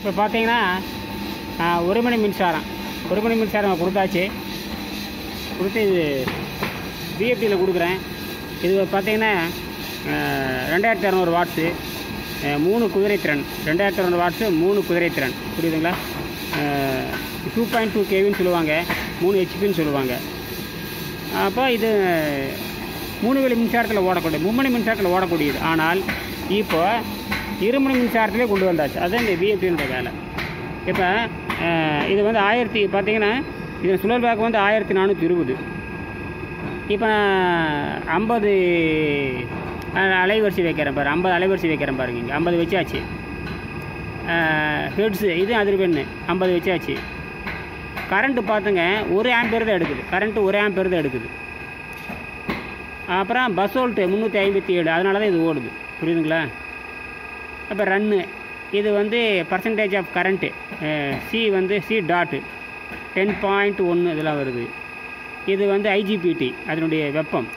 இப்போ பார்த்தீங்கன்னா ஒரு மணி மின்சாரம். ஒரு மணி மின்சாரம் கொடுத்தாச்சு. கொடுத்து இது பிஎஃப்டியில் கொடுக்குறேன். இது பார்த்தீங்கன்னா ரெண்டாயிரத்தி இரநூறு வாட்ஸு மூணு குதிரைத்திறன் ரெண்டாயிரத்தி இரநூறு வாட்ஸு மூணு குதிரைத்திறன் புரியுதுங்களா? டூ பாயிண்ட் டூ கேவின்னு சொல்லுவாங்க. மூணு ஹெச்பின்னு சொல்லுவாங்க. அப்போ இது மூணு வேலை மின்சாரத்தில் ஓடக்கூடிய மும்மணி மின்சாரத்தில் ஓடக்கூடியது. ஆனால் இப்போ இருமணி மின்சாரத்திலே கொண்டு வந்தாச்சு. அதுதான் இந்த விஎஃப்டின்ற வேலை. இப்போ இது வந்து ஆயிரத்தி பார்த்தீங்கன்னா இதன் சுழல் பேக் வந்து ஆயிரத்தி நானூற்றி இருபது. இப்போ நான் ஐம்பது அலைவரிசை வைக்கிறேன் பாரு. ஐம்பது அலைவரிசை வைக்கிறேன் பாருங்க இங்கே. ஐம்பது வச்சாச்சு. ஹெட்ஸு இது அதிர்வெண்ணு ஐம்பது வச்சாச்சு. கரண்ட்டு பார்த்துங்க ஒரு ஆம்பேர் தான் எடுக்குது. கரண்ட்டு ஒரு ஆம்பேர் தான் எடுக்குது. அப்புறம் பஸ் வோல்ட்டு முந்நூற்றி ஐம்பத்தி ஏழு. அதனால தான் இது ஓடுது. புரியுதுங்களா? அப்போ ரன்னு இது வந்து பர்சன்டேஜ் ஆஃப் கரண்ட்டு சி வந்து சி டாட்டு டென் பாயிண்ட் ஒன்று இதெல்லாம் வருது. இது வந்து ஐஜிபிடி அதனுடைய வெப்பம்.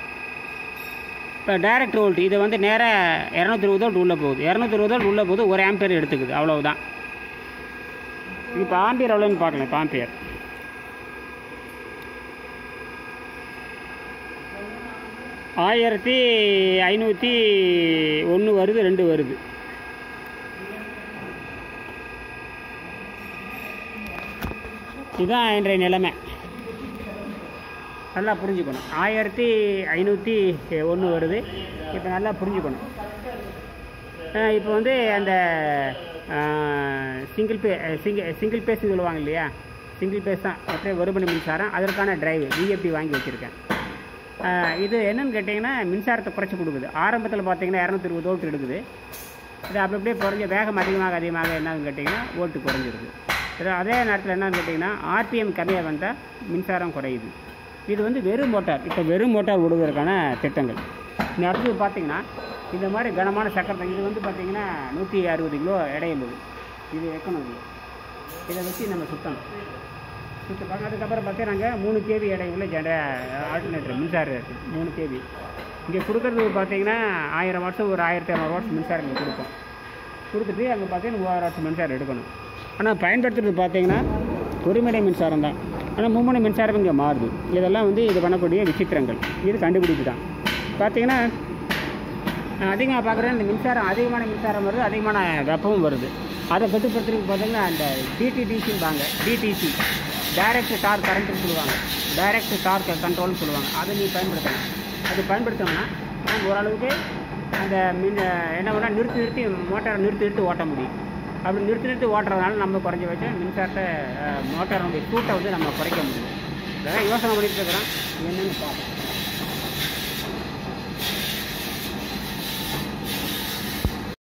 இப்போ டைரக்ட் வோல்ட் இது வந்து நேராக இரநூத்தி இருபது வோல்ட் உள்ளே போகுது. இரநூத்தி இருபது வோல்ட் உள்ளே போகுது ஒரு ஆம்பியர் எடுத்துக்குது அவ்வளவுதான். இப்போ ஆம்பியர் எவ்வளோன்னு பார்க்கலாம் இப்போ ஆம்பியர். ஆயிரத்தி ஐநூற்றி ஒன்று வருது ரெண்டு வருது. இதுதான் இன்றைய நிலைமை. நல்லா புரிஞ்சுக்கணும். ஆயிரத்தி ஐநூற்றி ஒன்று வருது. இப்போ நல்லா புரிஞ்சுக்கணும். இப்போ வந்து அந்த சிங்கிள் பே சிங்கிள் சிங்கிள் பேஸ்னு சொல்லுவாங்க இல்லையா? சிங்கிள் பேஸ் தான். ஒற்றை ஒருமணி மின்சாரம். அதற்கான டிரைவ் விஎப்பி வாங்கி வச்சுருக்கேன். இது என்னென்னு கேட்டிங்கன்னா மின்சாரத்தை குறைச்சி கொடுக்குது. ஆரம்பத்தில் பார்த்தீங்கன்னா இரநூத்தி இருபது ஓட்டு எடுக்குது. இது அப்படி அப்படியே குறைஞ்ச வேகம் அதிகமாக அதிகமாக என்னன்னு கேட்டிங்கன்னா ஓட்டு குறைஞ்சிருது. அதே நேரத்தில் என்னன்னு கேட்டிங்கன்னா ஆர்பிஎம் கம்மியாக வந்தால் மின்சாரம் குறையுது. இது வந்து வெறும் மோட்டார். இப்போ வெறும் மோட்டார் விடுவதற்கான திட்டங்கள். இந்த அடுத்தது பார்த்தீங்கன்னா இந்த மாதிரி கனமான சக்கரத்தை இது வந்து பார்த்திங்கன்னா நூற்றி அறுபது கிலோ எடையுள்ளது இது எக்கணும் இதை வச்சு நம்ம சுத்தணும். சுத்தம் பார்க்க அதுக்கப்புறம் பார்த்தா நாங்கள் மூணு கேவி இடையுள்ள ஜெட ஆல்டர்னேட்டர் மின்சாரம் இருக்குது மூணு கேவி இங்கே கொடுக்குறது பார்த்தீங்கன்னா ஆயிரம் வருஷம் ஒரு ஆயிரத்தி இரநூறு வாட்ஸ் மின்சாரம் இங்கே கொடுப்போம். கொடுத்துட்டு அங்கே பார்த்தீங்கன்னா மூவாயிரம் வாட்ஸ் மின்சாரம் எடுக்கணும். ஆனால் பயன்படுத்துறது பார்த்தீங்கன்னா ஒருமணி மின்சாரம் தான். ஆனால் மும்முனை மின்சாரம் இங்கே மாறுது. இதெல்லாம் வந்து இது பண்ணக்கூடிய விசித்திரங்கள். இது கண்டுபிடிப்பு தான் பார்த்தீங்கன்னா அதிகமாக பார்க்குறேன் இந்த மின்சாரம் அதிகமான மின்சாரம் வருது அதிகமான வெப்பமும் வருது. அதை கட்டுப்படுத்துறதுக்கு பார்த்தீங்கன்னா அந்த டிடிடிசிம்பாங்க டிடிசி டைரக்ட் டார் கரண்ட்னு சொல்லுவாங்க. டைரக்ட் டார் கண்ட்ரோல்னு சொல்லுவாங்க. அதை நீ பயன்படுத்தணும் அது பயன்படுத்தோம்னா நம்ம ஓரளவுக்கு அந்த மின் என்ன பண்ணால் நிறுத்தி நிறுத்தி மோட்டாரை நிறுத்தி நிறுத்தி ஓட்ட முடியும். அப்படி நிறுத்தி நிறுத்தி ஓட்டுறதுனால நம்ம குறைஞ்சபட்சம் மின்சாரத்தை மோட்டாரோடைய சூட்டை வந்து நம்ம குறைக்க முடியும். இதெல்லாம் யோசனை பண்ணிட்டு இருக்கிறோம். என்னென்னு பார்ப்போம்.